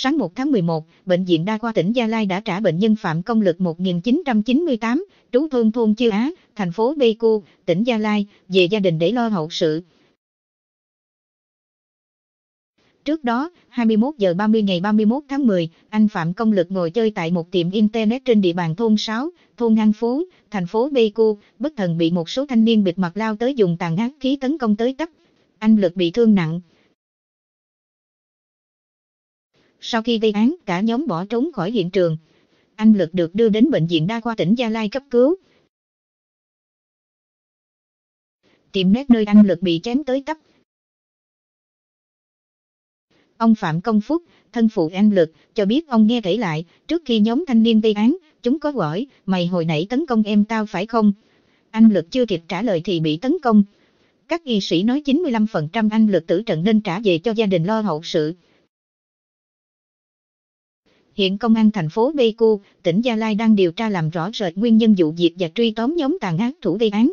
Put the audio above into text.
Sáng 1 tháng 11, Bệnh viện Đa khoa tỉnh Gia Lai đã trả bệnh nhân Phạm Công Lực 1998, trú thôn thôn Chư Á, thành phố Pleiku, tỉnh Gia Lai, về gia đình để lo hậu sự. Trước đó, 21 giờ 30 ngày 31 tháng 10, anh Phạm Công Lực ngồi chơi tại một tiệm internet trên địa bàn thôn 6, thôn An Phú, thành phố Pleiku, bất thần bị một số thanh niên bịt mặt lao tới dùng tàn ác khí tấn công tới tấp. Anh Lực bị thương nặng. Sau khi gây án, cả nhóm bỏ trốn khỏi hiện trường. Anh Lực được đưa đến bệnh viện đa khoa tỉnh Gia Lai cấp cứu. Tiệm nét nơi anh Lực bị chém tới tấp. Ông Phạm Công Phúc, thân phụ anh Lực, cho biết ông nghe kể lại, trước khi nhóm thanh niên gây án, chúng có gọi, mày hồi nãy tấn công em tao phải không? Anh Lực chưa kịp trả lời thì bị tấn công. Các y sĩ nói 95% anh Lực tử trận nên trả về cho gia đình lo hậu sự. Hiện công an thành phố Pleiku, tỉnh Gia Lai đang điều tra làm rõ rệt nguyên nhân vụ việc và truy tóm nhóm tàn ác thủ gây án.